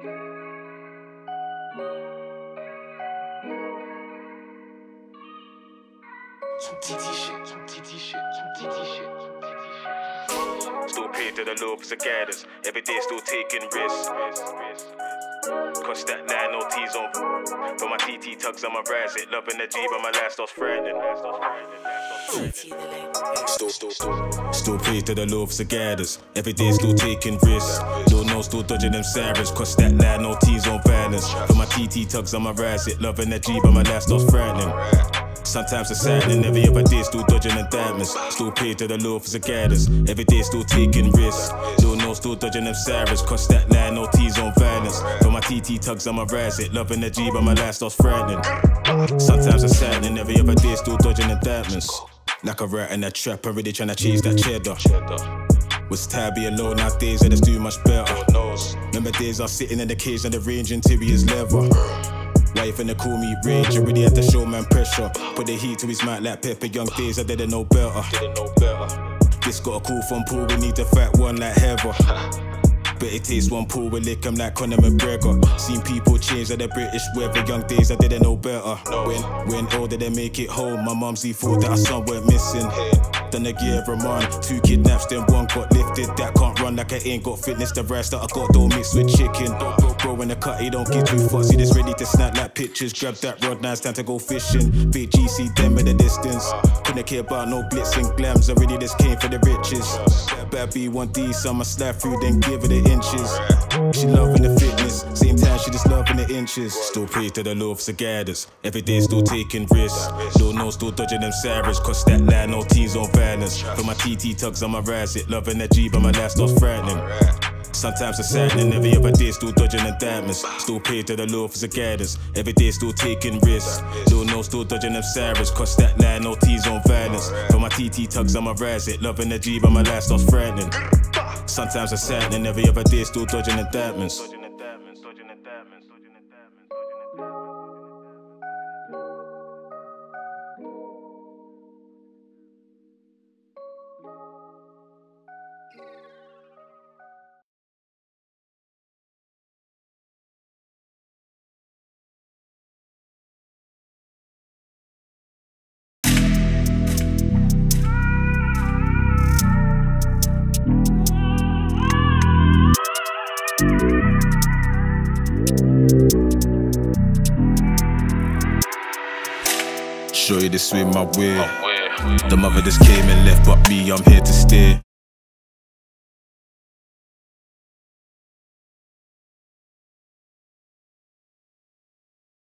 Still praying to the Lord for guidance. Every day still taking risks. Cross that line, no oh T's on. For my TT tugs, I'ma it. Loving the G, but my lifestyle's frightening. Still, still, pray to the Lord for guidance. Every day still taking risks. Lil' no, still dodging them sirens. Cross that line, no oh T's on violence. For my TT tugs, I'ma rise it. Loving the G, but my lifestyle's frightening. Sometimes it's sad and every other day still indictments. Still pray to the Lord for the guidance. Every day still taking risks. Lil' no, still dodging them sirens. Cross that line, no T's on violence. For my TT tugs, I'ma rise it. Loving the G, but my lifestyle's frightening. Sometimes it's sad and every other day still dodging indictments. Like a rat in a trap, I'm really trying to chase that cheddar. Was tired being alone nowadays, I just do much better. Remember days I was sitting in the cage and the range interior's leather. Why you finna call me rage? You really had to show man pressure. Put the heat to his mouth like pepper. Young days, I didn't know better. This got a call from Paul, we need to fight one like Heather. But it takes one pull, we lick 'em like Conor McGregor. Seen people change like the British weather. Young days, I didn't know better. When when older, they make it home. My mum's he thought that our son went missing. Then a year of man, two kidnaps, then one got lifted. That can't run like I ain't got fitness. The rest that I got don't mix with chicken. Bro, in the cut, he don't get too fussy. This ready to snap like pictures. Grab that rod, now it's time to go fishing. Big GC, them in the distance. Couldn't care about no glitz and glams. Really just came for the riches. Better be one D, so I'ma slide through, then give it the inches. She loving the fitness, same time she just loving the inches. Still pray to the Lord for guidance. Every day still taking risks. Lil' no, still dodging them sirens. Cross that line, no T's on violence. For my TT tugs, I'ma rise it. Loving the G, but my last, lifestyle's frightening. Sometimes it's saddening, every other day still dodging indictments. Still pray to the Lord for the guidance. Every day still taking risks. Lil' no, still dodging them sirens. Cross that line, no T's on violence. For my TT tugs, I'ma rise it. Loving the G, but my lifestyle's frightening. Sometimes it's saddening, every other day still dodging the Show you this way my way. The mother just came and left, but me, I'm here to stay.